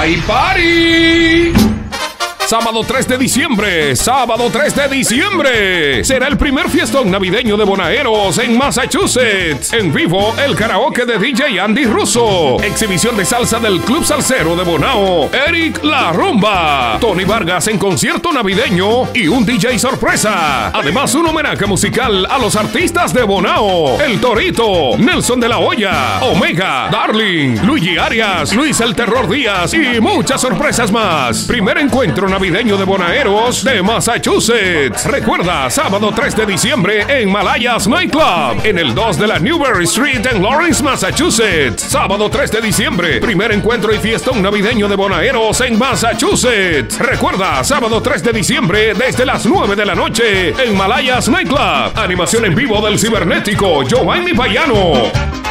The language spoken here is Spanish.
¡Hay party! Sábado 3 de diciembre, sábado 3 de diciembre. Será el primer fiestón navideño de Bonaeros en Massachusetts. En vivo, el karaoke de DJ Andy Russo. Exhibición de salsa del Club Salsero de Bonao. Eric La Rumba. Tony Vargas en concierto navideño y un DJ sorpresa. Además, un homenaje musical a los artistas de Bonao. El Torito, Nelson de la Hoya, Omega, Darling, Luigi Arias, Luis el Terror Díaz y muchas sorpresas más. Primer encuentro navideño navideño de Bonaeros de Massachusetts. Recuerda, sábado 3 de diciembre en Malayas Nightclub, en el 2 de la Newberry Street en Lawrence, Massachusetts. Sábado 3 de diciembre, primer encuentro y fiestón navideño de Bonaeros en Massachusetts. Recuerda, sábado 3 de diciembre desde las 9 de la noche en Malayas Nightclub. Animación en vivo del cibernético Giovanni Payano.